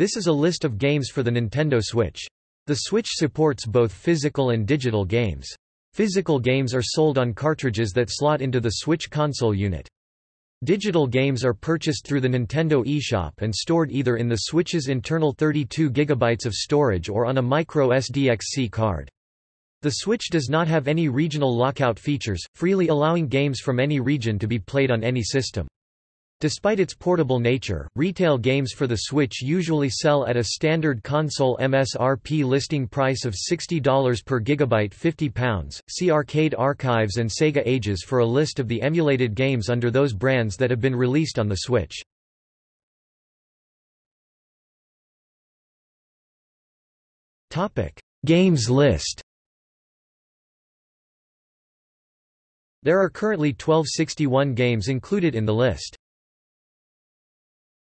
This is a list of games for the Nintendo Switch. The Switch supports both physical and digital games. Physical games are sold on cartridges that slot into the Switch console unit. Digital games are purchased through the Nintendo eShop and stored either in the Switch's internal 32 GB of storage or on a micro SDXC card. The Switch does not have any regional lockout features, freely allowing games from any region to be played on any system. Despite its portable nature, retail games for the Switch usually sell at a standard console MSRP listing price of $60 per gigabyte £50. See Arcade Archives and Sega Ages for a list of the emulated games under those brands that have been released on the Switch. Games list There are currently 1261 games included in the list.